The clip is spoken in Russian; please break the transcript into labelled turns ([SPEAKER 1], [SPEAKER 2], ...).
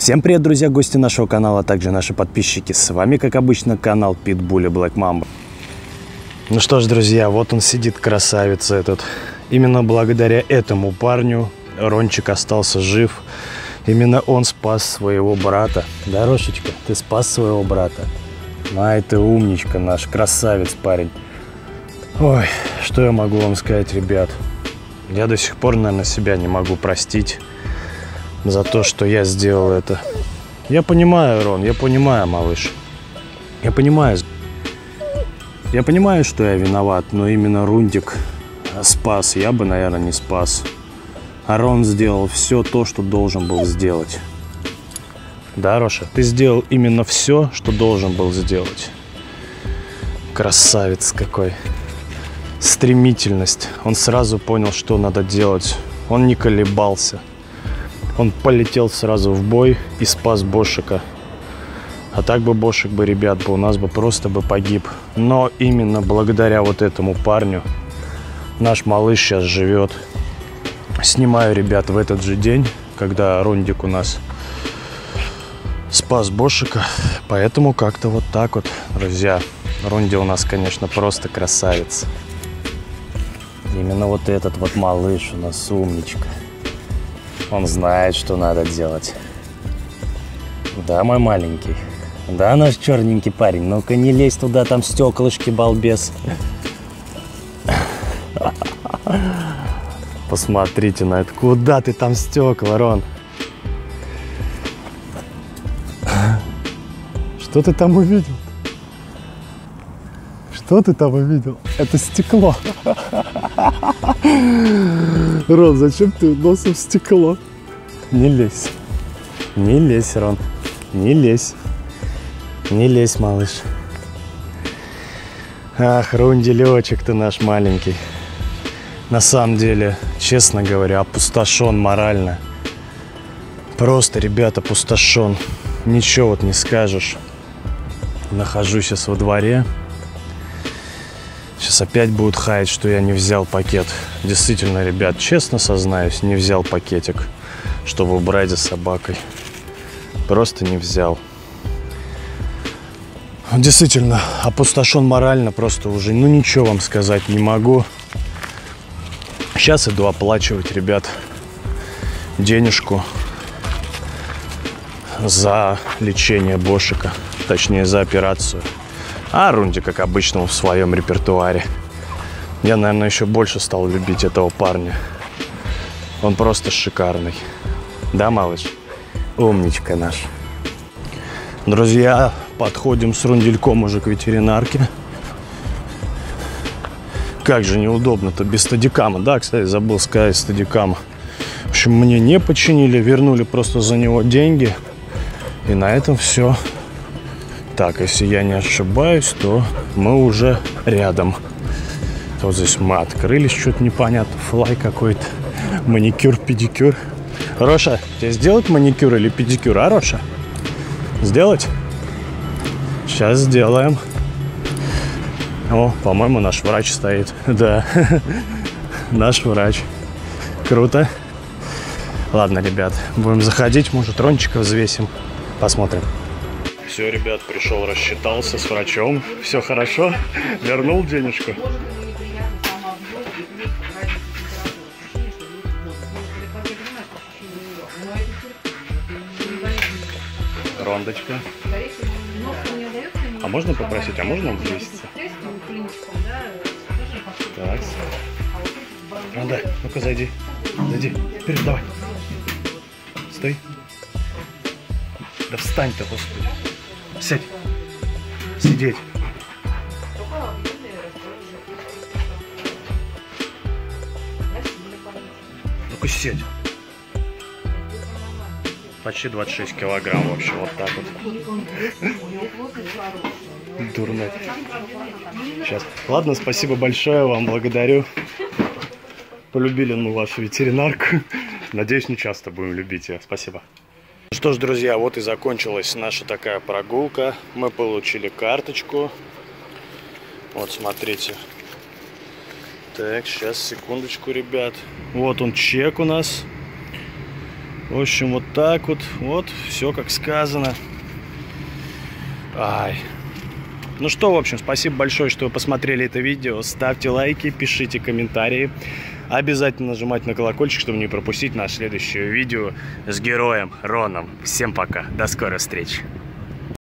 [SPEAKER 1] Всем привет, друзья, гости нашего канала, а также наши подписчики. С вами, как обычно, канал Питбуля Black Mamba. Ну что ж, друзья, вот он сидит, красавец этот. Именно благодаря этому парню Рончик остался жив. Именно он спас своего брата. Да, Рошечка, ты спас своего брата. Ай, ты умничка наш, красавец парень. Ой, что я могу вам сказать, ребят? Я до сих пор, наверное, себя не могу простить за то, что я сделал это. Я понимаю, Рон, я понимаю, малыш. Я понимаю. Я понимаю, что я виноват, но именно Рундик спас. Я бы, наверное, не спас. А Рон сделал все то, что должен был сделать. Да, Роша? Ты сделал именно все, что должен был сделать. Красавец какой. Стремительность. Он сразу понял, что надо делать. Он не колебался. Он полетел сразу в бой и спас Бошика. А так бы Бошик бы, ребят, бы у нас бы просто бы погиб. Но именно благодаря вот этому парню наш малыш сейчас живет. Снимаю, ребят, в этот же день, когда Рондик у нас спас Бошика. Поэтому как-то вот так вот, друзья. Ронди у нас, конечно, просто красавец. Именно вот этот вот малыш у нас умничка. Он знает, что надо делать. Да, мой маленький. Да, наш черненький парень. Ну-ка не лезь туда, там стеклышки, балбес. Посмотрите на это. Куда ты там стекла, Рон? Что ты там увидел? Что ты там увидел? Это стекло. Рон, зачем ты носом в стекло? Не лезь. Не лезь, Рон. Не лезь. Не лезь, малыш. Ах, рунделечек ты наш маленький. На самом деле, честно говоря, опустошен морально. Просто, ребята, опустошен. Ничего вот не скажешь. Нахожусь сейчас во дворе. Сейчас опять будут хаять, что я не взял пакет. Действительно, ребят, честно сознаюсь, не взял пакетик, чтобы убрать за собакой. Просто не взял. Действительно, опустошен морально, просто уже, ну ничего вам сказать не могу. Сейчас иду оплачивать, ребят, денежку за лечение Бошика, точнее за операцию. А Рунди, как обычно, в своем репертуаре. Я, наверное, еще больше стал любить этого парня. Он просто шикарный. Да, малыш? Умничка наш. Друзья, подходим с Рундельком уже к ветеринарке. Как же неудобно-то без стадикама. Да, кстати, забыл сказать стадикама. В общем, мне не починили, вернули просто за него деньги. И на этом все. Так, если я не ошибаюсь, то мы уже рядом. Вот здесь мы открылись, что-то непонятно. Флай какой-то. Маникюр, педикюр. Роша, тебе сделать маникюр или педикюр, а, Роша? Сделать? Сейчас сделаем. О, по-моему, наш врач стоит. Да, наш врач. Круто. Ладно, ребят, будем заходить, может, рончика взвесим. Посмотрим. Все, ребят, пришел, рассчитался с врачом. Все хорошо. Вернул денежку. Рондочка. А можно попросить, а можно взвеситься? Так. Ронда, ну-ка зайди. Зайди. Вперед, давай. Стой. Да встань-то, господи. Сядь. Сидеть. Ну-ка сядь. Почти 26 килограмм вообще, вот так вот. Дурно. Сейчас. Ладно, спасибо большое вам, благодарю. Полюбили мы вашу ветеринарку. Надеюсь, не часто будем любить ее. Спасибо. Что ж, друзья, вот и закончилась наша такая прогулка. Мы получили карточку. Вот, смотрите. Так, сейчас, секундочку, ребят. Вот он, чек у нас. В общем, вот так вот. Вот, все как сказано. Ай. Ну что, в общем, спасибо большое, что вы посмотрели это видео. Ставьте лайки, пишите комментарии. Обязательно нажимайте на колокольчик, чтобы не пропустить наше следующее видео с героем Роном. Всем пока, до скорой встречи.